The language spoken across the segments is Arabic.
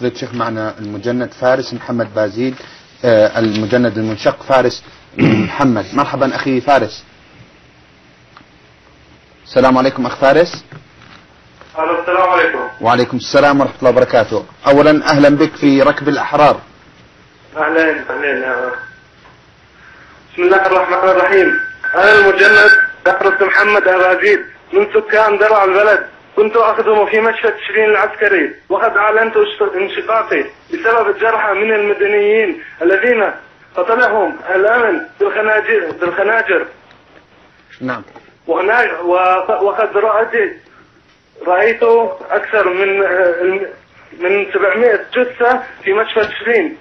فضيلة الشيخ معنا المجند فارس محمد بازيد آه، المجند المنشق فارس محمد. مرحبا أخي فارس. السلام عليكم أخ فارس. السلام عليكم. وعليكم السلام ورحمة الله وبركاته. أولا أهلا بك في ركب الأحرار. اهلين آه. بسم الله الرحمن الرحيم. أنا المجند فارس محمد ابازيد من سكان درع البلد. كنت أخدم في مشفى تشرين العسكري وقد أعلنت اشت- انشقاقي بسبب الجرحى من المدنيين الذين قتلهم الامن بالخناجر بالخناجر. نعم. وهناك وق- وقد رأيت رأيت أكثر من من 700 جثة في مشفى تشرين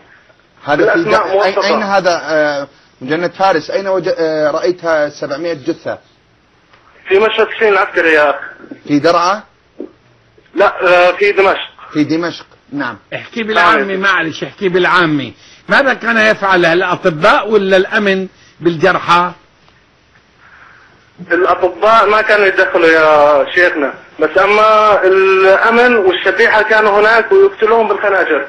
هذا في الأسماء أي- موثقة. أين هذا آه، مجند فارس؟ أين. آه، رأيتها 700 جثة؟ في مشفى تشرين العسكري يا أخ في درعا لا آه، في دمشق. في دمشق نعم. احكي بالعامي معلش احكي بالعامي. ماذا كان يفعل الأطباء ولا الأمن بالجرحى؟ الأطباء ما كانوا يتدخلوا يا شيخنا بس أما الأمن والشبيحة كانوا هناك ويقتلوهم بالخناجر.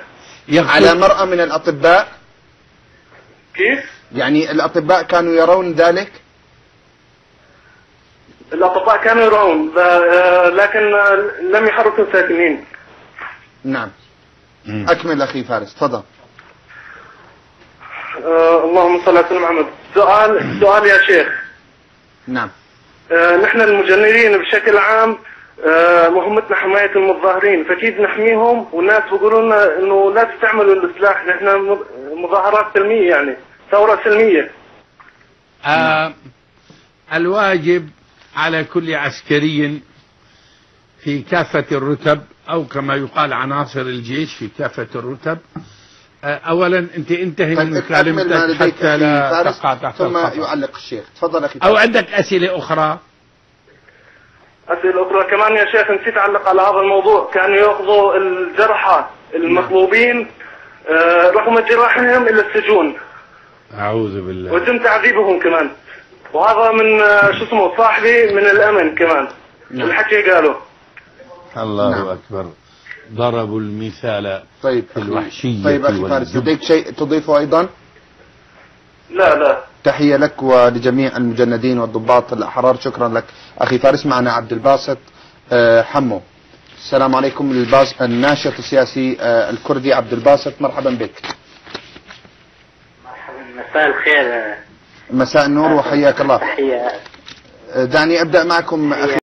على مرأى من الأطباء؟ كيف؟ يعني الأطباء كانوا يرون ذلك؟ الأطباء كانوا يرون آه، لكن آه، لم يحركوا ساكنين. نعم. أكمل أخي فارس تفضل. آه، اللهم صل على سيدنا محمد. سؤال سؤال يا شيخ. نعم. آه، نحن المجندين بشكل عام آه، مهمتنا حماية المتظاهرين فكيف نحميهم؟ والناس بيقولوا لنا إنه لا تستعملوا السلاح نحن مظاهرات سلمية يعني ثورة سلمية. آه الواجب على كل عسكري في كافة الرتب أو كما يقال عناصر الجيش في كافة الرتب. آه أولا أنت انتهي طيب من كلمتك لديك حتى لا تقع تحت ثم الخطأ. يعلق الشيخ. تفضل أخي أو فارس. عندك أسئلة أخرى؟ أسئلة أخرى. كمان يا شيخ نسيت أعلق على هذا الموضوع. كانوا يأخذوا الجرحى المطلوبين آه، رغم جراحهم إلى السجون. أعوذ بالله. ويتم تعذيبهم كمان. وهذا من آه، شو اسمه صاحبي من الأمن كمان. نعم. الحكي قالوا الله نعم. أكبر. ضربوا المثال طيب. في الوحشية طيب أخي فارس. لديك شيء تضيفه أيضا؟ لا لا. تحية لك ولجميع المجندين والضباط الأحرار. شكرا لك. أخي فارس معنا عبد الباسط آه، حمو. السلام عليكم الباس الناشط السياسي آه، الكردي. عبد الباسط مرحبا بك. مساء الخير مساء النور وحياك الله. دعني أبدأ معكم أخي